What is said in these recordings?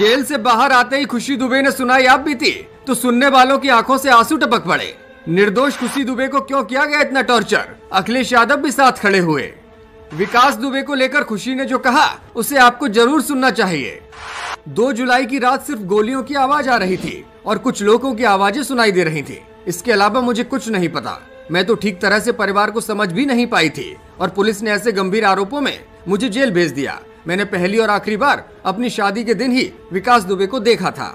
Jail से बाहर आते ही खुशी दुबे ने सुनाई आप बीती तो सुनने वालों की आँखों से आँसू टपक पड़े। निर्दोष खुशी दुबे को क्यों किया गया इतना टॉर्चर अखिलेश यादव भी साथ खड़े हुए। विकास दुबे को लेकर खुशी ने जो कहा, उसे आपको ज़रूर सुनना चाहिए। दो जुलाई की रात सिर्फ़ गोलियों की आवाज़ आ रही थी और कुछ लोगों की आवाज़ें सुनाई दे रही थी। इसके अलावा मुझे कुछ नहीं पता। मैं तो ठीक तरह से परिवार को समझ भी नहीं पाई थी और पुलिस ने ऐसे गंभीर आरोपों में मुझे जेल भेज दिया। मैंने पहली और आखिरी बार अपनी शादी के दिन ही विकास दुबे को देखा था।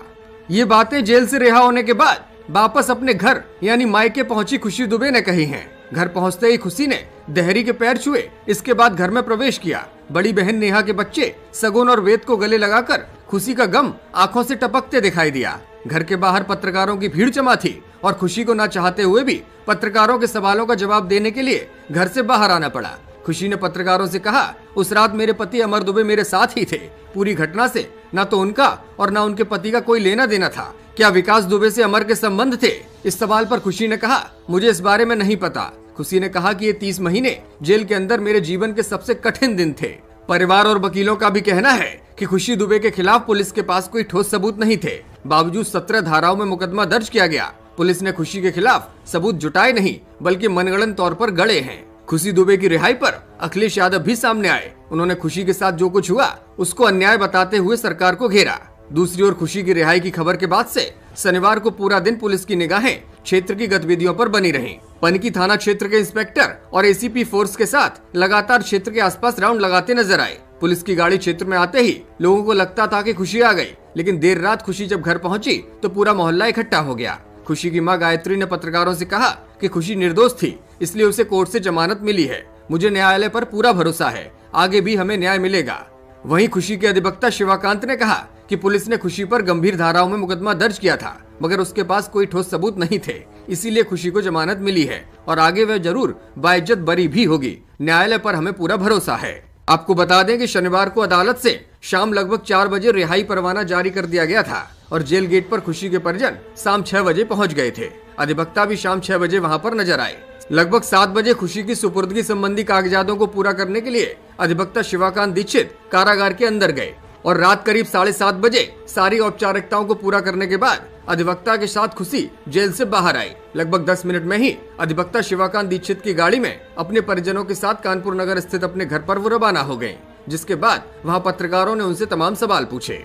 ये बातें जेल से रिहा होने के बाद वापस अपने घर, यानी मायके पहुँची खुशी दुबे ने कही हैं। घर पहुँचते ही खुशी ने दहरी के पैर छुए, इसके बाद घर में प्रवेश किया। बड़ी बहन नेहा के बच्चे सगुन और वेद को गले लगाकर खुशी का गम आँखों से टपकते दिखाई दिया। घर के बाहर पत्रकारों की भीड़ जमा थी और खुशी को न चाहते हुए भी पत्रकारों के सवालों का जवाब देने के लिए घर से बाहर आना पड़ा। खुशी ने पत्रकारों से कहा, उस रात मेरे पति अमर दुबे मेरे साथ ही थे। पूरी घटना से न तो उनका और न उनके पति का कोई लेना देना था। क्या विकास दुबे से अमर के संबंध थे? इस सवाल पर खुशी ने कहा, मुझे इस बारे में नहीं पता। खुशी ने कहा कि ये तीस महीने जेल के अंदर मेरे जीवन के सबसे कठिन दिन थे। परिवार और वकीलों का भी कहना है कि खुशी दुबे के खिलाफ पुलिस के पास कोई ठोस सबूत नहीं थे। बावजूद सत्रह धाराओं में मुकदमा दर्ज किया गया, पुलिस ने खुशी के खिलाफ सबूत जुटाए नहीं, बल्कि मनगणन तौर पर गड़े हैं। खुशी दुबे की रिहाई पर अखिलेश यादव भी सामने आए। उन्होंने खुशी के साथ जो कुछ हुआ, उसको अन्याय बताते हुए सरकार को घेरा। दूसरी ओर खुशी की रिहाई की खबर के बाद से शनिवार को पूरा दिन पुलिस की निगाहें क्षेत्र की गतिविधियों पर बनी रही। पनकी थाना क्षेत्र के इंस्पेक्टर और एसीपी फोर्स के साथ लगातार क्षेत्र के आसपास राउंड लगाते नज़र आए। पुलिस की गाड़ी क्षेत्र में आते ही लोगों को लगता था कि खुशी आ गई, लेकिन देर रात खुशी जब घर पहुँची तो पूरा मोहल्ला इकट्ठा हो गया। खुशी की माँ गायत्री ने पत्रकारों से कहा कि खुशी निर्दोष थी, इसलिए उसे कोर्ट से जमानत मिली है। मुझे न्यायालय पर पूरा भरोसा है। आगे भी हमें न्याय मिलेगा। वहीं खुशी के अधिवक्ता शिवाकांत ने कहा कि पुलिस ने खुशी पर गंभीर धाराओं में मुकदमा दर्ज किया था, मगर उसके पास कोई ठोस सबूत नहीं थे, इसीलिए खुशी को जमानत मिली है, और आगे वह ज़रूर बाइज्जत बरी भी होगी। न्यायालय पर हमें पूरा भरोसा है। आपको बता दें कि शनिवार को अदालत से शाम लगभग चार बजे रिहाई परवाना जारी कर दिया गया था। और जेल गेट पर खुशी के परिजन शाम छह बजे पहुँच गए थे। अधिवक्ता भी शाम छह बजे वहाँ पर नज़र आए। लगभग सात बजे खुशी की सुपुर्दगी संबंधी कागजातों को पूरा करने के लिए अधिवक्ता शिवाकांत दीक्षित कारागार के अंदर गए और रात करीब साढ़े सात बजे सारी औपचारिकताओं को पूरा करने के बाद अधिवक्ता के साथ खुशी जेल से बाहर आई। लगभग दस मिनट में ही अधिवक्ता शिवाकांत दीक्षित की गाड़ी में अपने परिजनों के साथ कानपुर नगर स्थित अपने घर पर वो रवाना हो गए, जिसके बाद वहाँ पत्रकारों ने उनसे तमाम सवाल पूछे।